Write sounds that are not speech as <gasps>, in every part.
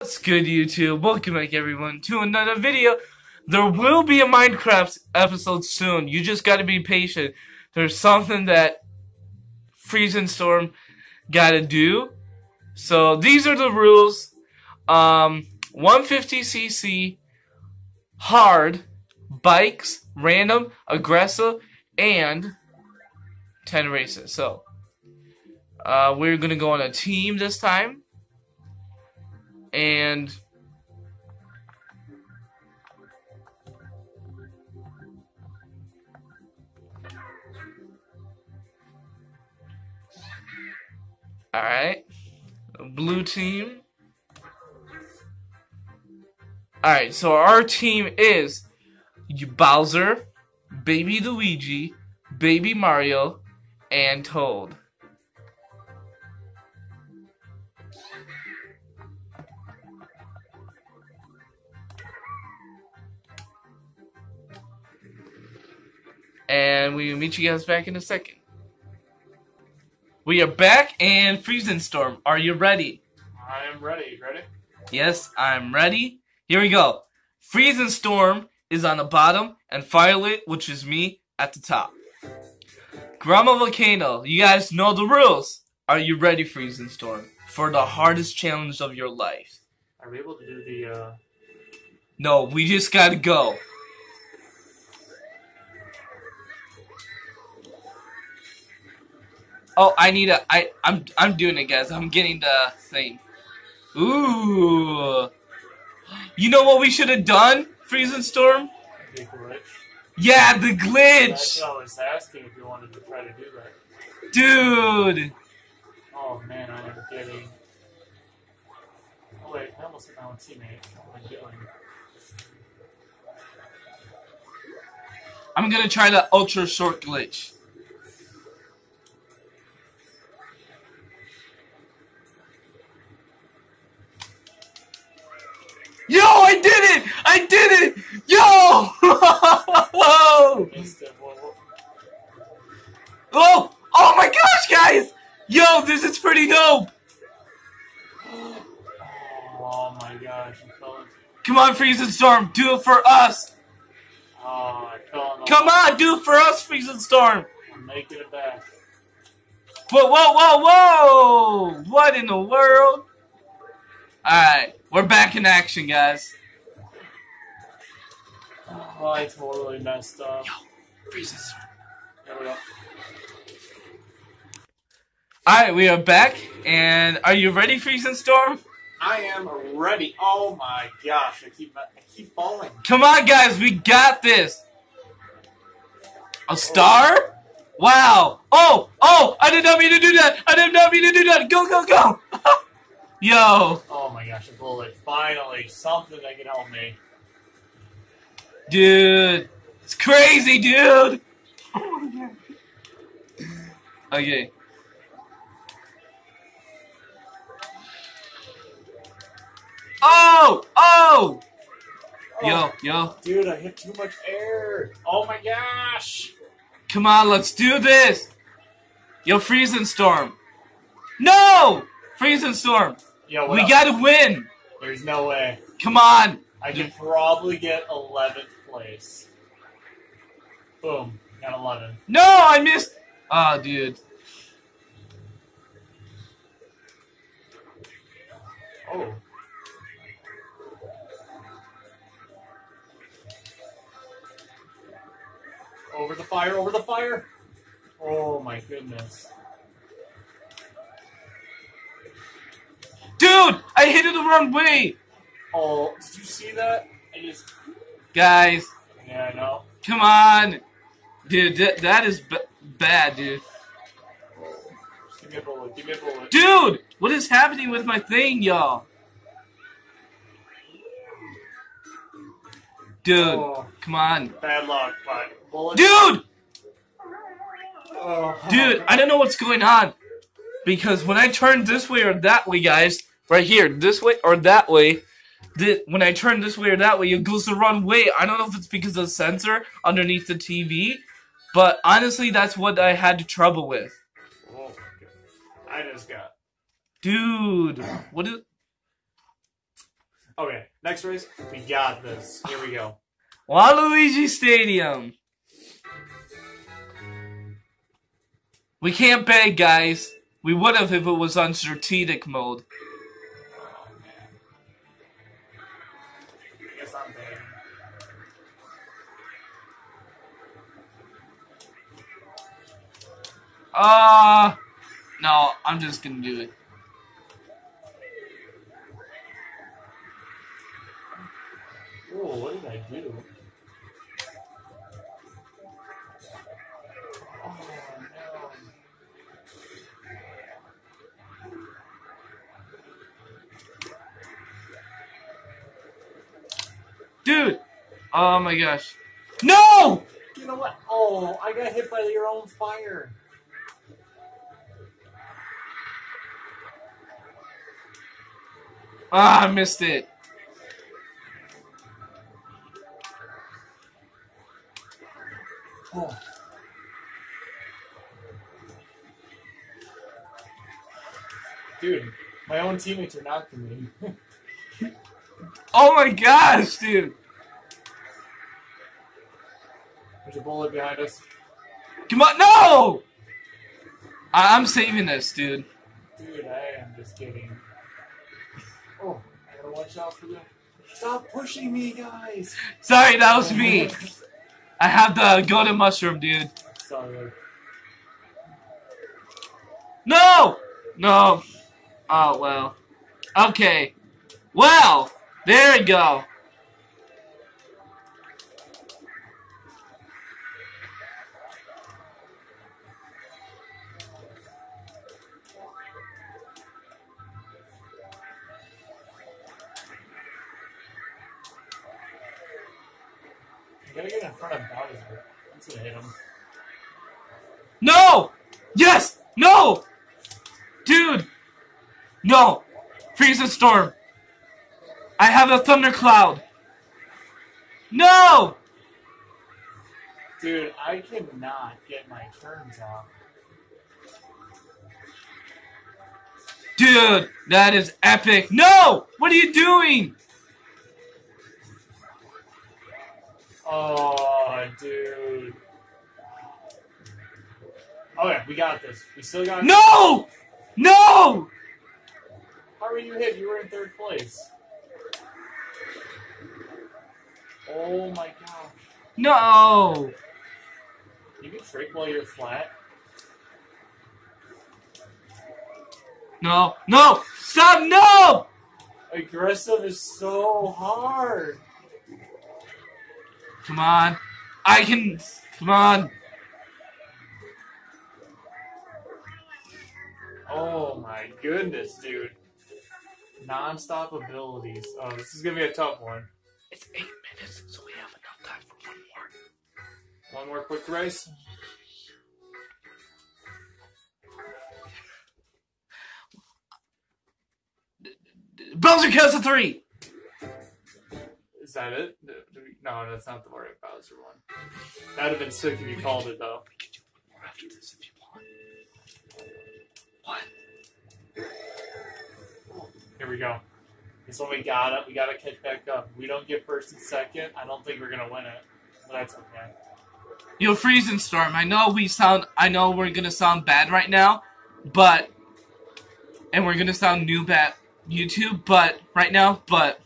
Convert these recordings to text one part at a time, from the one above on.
What's good YouTube? Welcome back everyone to another video. There will be a Minecraft episode soon. You just gotta be patient. There's something that Freezing Storm gotta do. So these are the rules. Um 150cc hard bikes, random, aggressive, and 10 races. So uh, we're gonna go on a team this time and all right. Blue team. All right so our team is Bowser baby Luigi baby Mario and Toad and we will meet you guys back in a second. We are back and Freezing Storm. Are you ready? I am ready. Ready? Yes, I'm ready. Here we go. Freezing Storm is on the bottom and Firelink, which is me, at the top. Grumble Volcano, you guys know the rules. Are you ready, Freezing Storm, for the hardest challenge of your life? Are we able to do the, uh... No, we just gotta go. Oh, I need a. I. I'm. I'm doing it, guys. I'm getting the thing. Ooh. You know what we should have done, Freezing Storm? The glitch. Yeah, the glitch. I was asking if you wanted to try to do that. Dude. Oh man, I am getting. Oh wait, I almost hit my own teammate. What am I doing? I'm gonna try the ultra short glitch. Yo, I did it! I did it! Yo! <laughs> Whoa, whoa. oh! Oh my gosh, guys! Yo, this is pretty dope! Oh my gosh, I fell into. Come on, Freezing Storm, do it for us! Oh, I fell in the. Come on, do it for us, Freezing Storm! I'm making it back. Whoa, whoa, whoa, whoa! What in the world? Alright, we're back in action, guys. Oh, I totally messed up. Freezing Storm. There we go. Alright, we are back, and are you ready, Freezing Storm? I am ready. Oh my gosh, I keep I keep falling. Come on, guys, we got this! A star? Wow! Oh! Oh! I did not mean to do that! I did not mean to do that! Go, go, go! <laughs> Yo! Oh a bullet. Finally, something that can help me. Dude! It's crazy, dude! Okay. Oh! Oh! Yo, oh, yo. Dude, I hit too much air. Oh my gosh. Come on, let's do this! Yo, Freezing Storm! No! Freezing Storm! Yo, We up? gotta win! There's no way. Come on! I can probably get 11th place. Boom. Got 11. No, I missed! Oh, dude. Oh. Over the fire, over the fire! Oh my goodness. Dude! I hit it the wrong way! Oh, did you see that? I just. Guys, Yeah, I know. come on! Dude, that, that is b- bad, dude. Give me a bullet, give me a bullet. Dude! What is happening with my thing, y'all? Dude, Oh, come on. bad luck, but bullet. Dude! Oh, Dude, I don't know what's going on. Because when I turn this way or that way, guys, right here, this way or that way, the, when I turn this way or that way, it goes the wrong way. I don't know if it's because of the sensor underneath the TV, but honestly, that's what I had trouble with. Oh my god. I just got. Dude, what is... Okay, next race. We got this. Here we go. <sighs> Waluigi Stadium. We can't beg, guys. We would have if it was on strategic mode. Oh man. I guess I'm bad. Uh no, I'm just gonna do it. Oh, what did I do? Oh my gosh. No! You know what? Oh, I got hit by your own fire. Ah, I missed it. Oh. Dude, my own teammates are knocking me. <laughs> Oh my gosh, dude. There's a bullet behind us. Come on, no! I- I'm saving this, dude. Dude, I am just kidding. Oh, I gotta watch out for them. Stop pushing me, guys! Sorry, that was me. I have the golden mushroom, dude. Sorry. No! No. Oh, well. Okay. Well, there we go. Gotta get in front of Bowser. That's gonna hit him. No! Yes! No! Dude! No! Freezing Storm! I have a thundercloud! No! Dude, I cannot get my turns off. Dude, that is epic. No! What are you doing? Oh, dude. Okay, we got this. We still got No! No! How were you hit? You were in third place. Oh my gosh. No! You can trick while you're flat. No! No! Stop! No! Aggressive is so hard. Come on. I can. Come on. Oh my goodness, dude. Non-stop abilities. Oh, this is gonna be a tough one. It's eight minutes, so we have enough time for one more. One more quick race. Bowser counts to three! Is that it? No, that's not the Mario Bowser one. That'd have been sick if you called it though. We can do one more after this if you want. What? Here we go. This one we got it. We gotta catch back up. We don't get first and second. I don't think we're gonna win it. But that's okay. Yo, Freezing Storm, I know we sound. I know we're gonna sound bad right now, but. And we're gonna sound new at YouTube, but. Right now, but.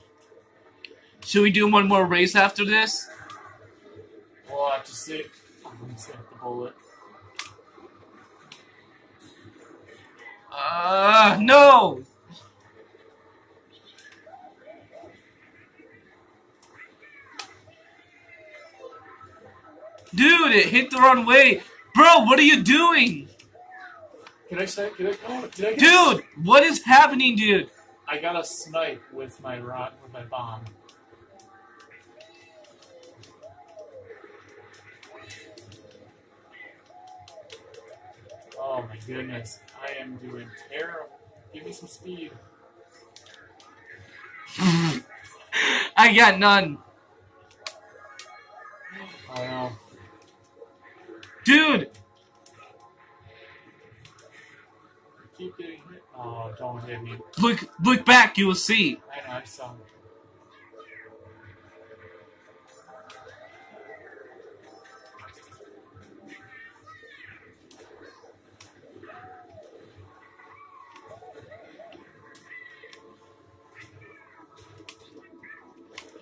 Should we do one more race after this? We'll have to see. I'm gonna save the bullet. Uh, no! Dude, it hit the wrong way. Bro, what are you doing? Can I say? Can I? Oh, I Dude, what is happening, dude? I got a snipe with my with my bomb. Goodness, I am doing terrible. Give me some speed. <laughs> I got none. I know. Dude, Keep getting hit. Oh, don't hit me. look look back, you will see. I know, I saw.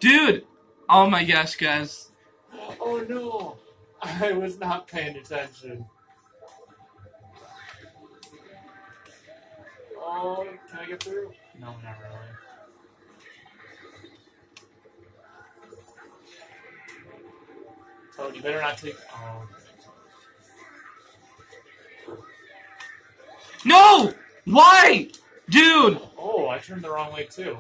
Dude! Oh my gosh, guys. Oh no! I was not paying attention. Oh, can I get through? No, not really. Oh, you better not take. Oh. No! Why? Dude! Oh, I turned the wrong way too.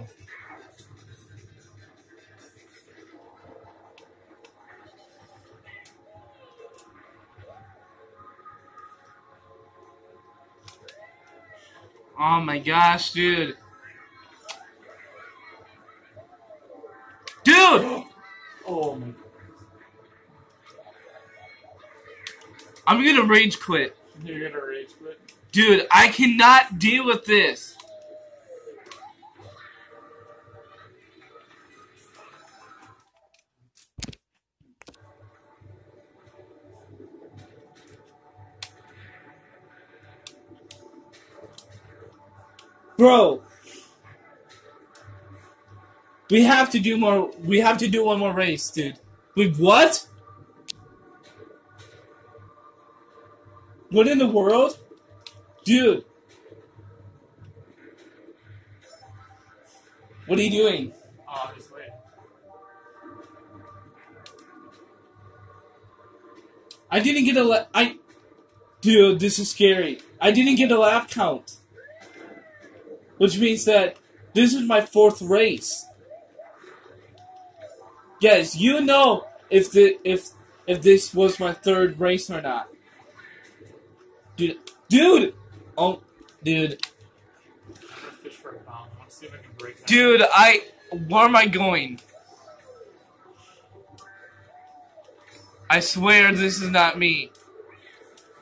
Oh my gosh, dude. Dude! <gasps> Oh my. I'm gonna rage quit. You're gonna rage quit. Dude, I cannot deal with this. Bro. We have to do more. We have to do one more race, dude. Wait, what? What in the world? Dude. What are you doing? Oh, just wait. I didn't get a la- I Dude, this is scary. I didn't get a lap count. Which means that this is my fourth race. Yes, you know if the if if this was my third race or not. Dude, dude. Oh, dude. Dude, I where am I going? I swear this is not me.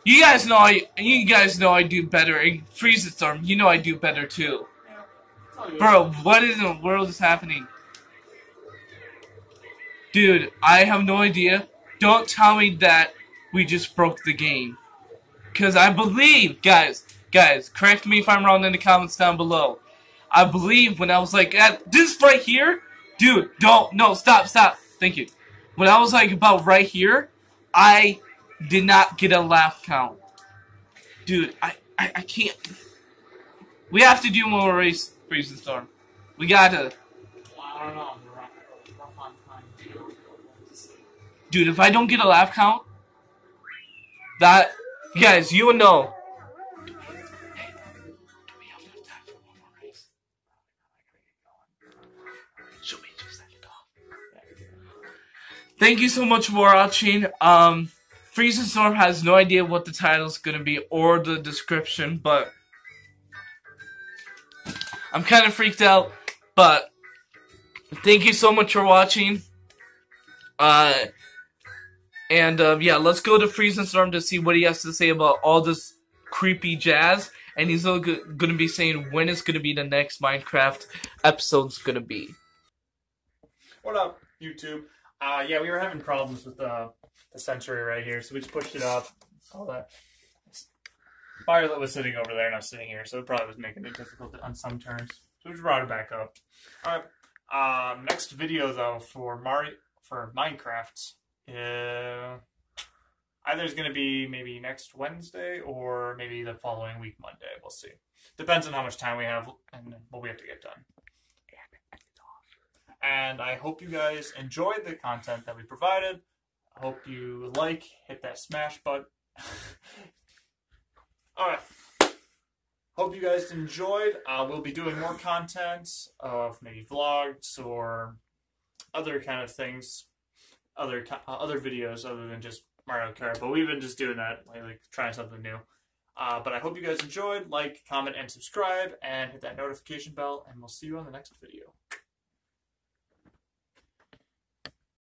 You guys know I you guys know I do better in Freeze Storm. You know I do better too. Bro, what in the world is happening? Dude, I have no idea. Don't tell me that we just broke the game. Cause I believe, guys, guys, correct me if I'm wrong in the comments down below. I believe when I was like at this right here, dude, don't no, stop, stop. Thank you. When I was like about right here, I did not get a lap count. Dude, I, I, I can't. We have to do more race freezing storm. We gotta. I don't know. Dude, if I don't get a lap count, that guys, you would know. Thank you so much for watching. Um, Freezing Storm has no idea what the title's gonna be or the description, but I'm kind of freaked out. But thank you so much for watching. Uh, and uh, yeah, let's go to Freezing Storm to see what he has to say about all this creepy jazz. And he's going to be saying when it's going to be the next Minecraft episode's going to be. What up, YouTube? Uh, yeah, we were having problems with the the sensor right here, so we just pushed it up. All that. Violet was sitting over there, and I was sitting here, so it probably was making it difficult on some turns. So we just brought it back up. All right. Um, next video though for Mario for Minecraft, uh, either is going to be maybe next Wednesday or maybe the following week Monday. We'll see. Depends on how much time we have and what we have to get done. And I hope you guys enjoyed the content that we provided. Hope you like, hit that smash button. <laughs> Alright. Hope you guys enjoyed. Uh, we'll be doing more content of maybe vlogs or other kind of things, other uh, other videos other than just Mario Kart. But we've been just doing that like trying something new. Uh, but I hope you guys enjoyed. Like, comment, and subscribe, and hit that notification bell. And we'll see you on the next video.